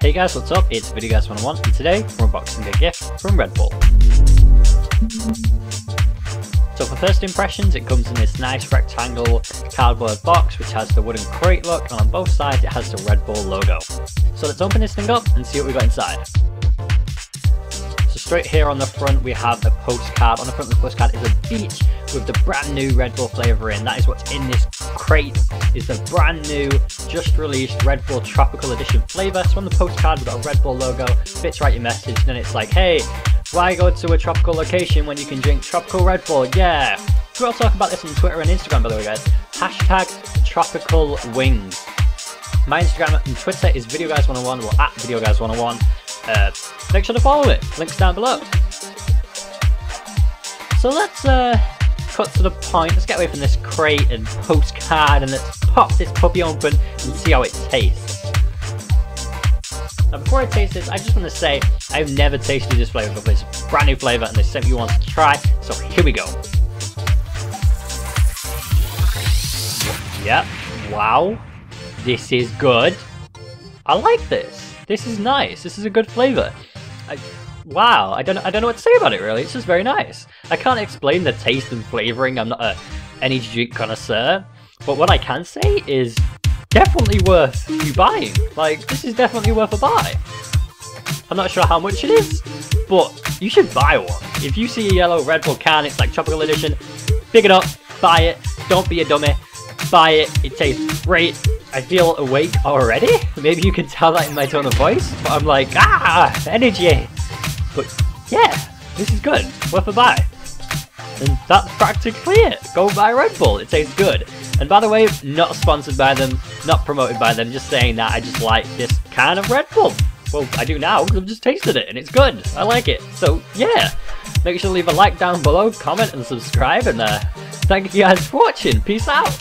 Hey guys, what's up? It's Video Guys 101 and today we're unboxing a gift from Red Bull. So for first impressions, it comes in this nice rectangle cardboard box which has the wooden crate look and on both sides it has the Red Bull logo. So let's open this thing up and see what we got inside. So straight here on the front we have a postcard. On the front of the postcard is a beach with the brand new Red Bull flavour in. That is what's in this crate, is the brand new, just released Red Bull Tropical Edition flavour. So on the postcard we've got a Red Bull logo, fits right your message, and then it's like, hey, why go to a tropical location when you can drink tropical Red Bull? Yeah! We'll talk about this on Twitter and Instagram by the way guys. Hashtag tropical wings. My Instagram and Twitter is VideoGuys101 or at VideoGuys101. Uh, make sure to follow it. Links down below. So let's uh, cut to the point. Let's get away from this crate and postcard and let's pop this puppy open and see how it tastes. Now before I taste this, I just want to say I've never tasted this flavour before. It's a brand new flavour and they sent me one to try. So here we go. Yep. Wow. This is good. I like this. This is nice. This is a good flavour. I, wow, I don't, I don't know what to say about it really. It's just very nice. I can't explain the taste and flavouring. I'm not a energy drink connoisseur. But what I can say is definitely worth you buying. Like, this is definitely worth a buy. I'm not sure how much it is, but you should buy one. If you see a yellow Red Bull can, it's like Tropical Edition, pick it up, buy it, don't be a dummy, buy it, it tastes great, I feel awake already. Maybe you can tell that in my tone of voice, but I'm like, ah, energy. But yeah, this is good, worth a buy. And that's practically it. Go buy Red Bull, it tastes good. And by the way, not sponsored by them, not promoted by them, just saying that I just like this kind of Red Bull. Well, I do now because I've just tasted it and it's good. I like it. So yeah, make sure to leave a like down below, comment and subscribe and uh, thank you guys for watching. Peace out.